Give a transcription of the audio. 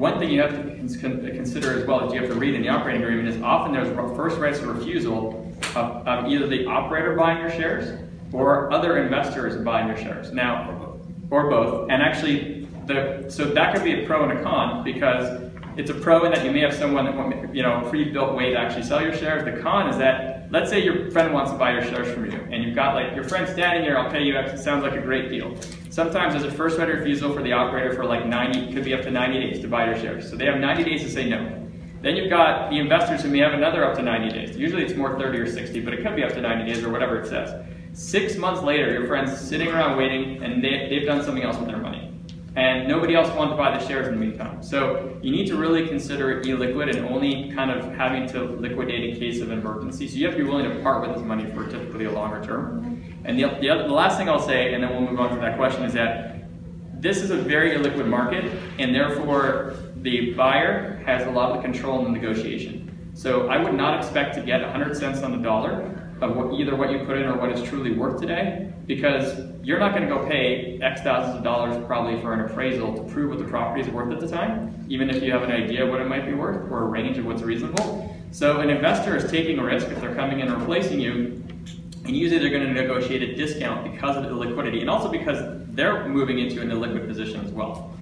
one thing you have to consider as well as you have to read in the operating agreement is often there's first rights of refusal of, of either the operator buying your shares or other investors buying your shares. Now, or both. And actually, the, so that could be a pro and a con because it's a pro in that you may have someone that you know pre-built way to actually sell your shares. The con is that let's say your friend wants to buy your shares from you, and you've got like your friend standing here. I'll pay you. It sounds like a great deal. Sometimes there's a first right refusal for the operator for like 90, could be up to 90 days to buy your shares. So they have 90 days to say no. Then you've got the investors who may have another up to 90 days. Usually it's more 30 or 60, but it could be up to 90 days or whatever it says. Six months later, your friend's sitting around waiting, and they, they've done something else with their money and nobody else wanted to buy the shares in the meantime. So you need to really consider it illiquid and only kind of having to liquidate in case of emergency. So you have to be willing to part with this money for typically a longer term. And the, the, other, the last thing I'll say, and then we'll move on to that question, is that this is a very illiquid market, and therefore the buyer has a lot of the control in the negotiation. So I would not expect to get 100 cents on the dollar of what, either what you put in or what it's truly worth today, because you're not going to go pay X thousands of dollars probably for an appraisal to prove what the property is worth at the time, even if you have an idea what it might be worth or a range of what's reasonable. So an investor is taking a risk if they're coming in and replacing you, and usually they're going to negotiate a discount because of the liquidity and also because they're moving into an illiquid position as well.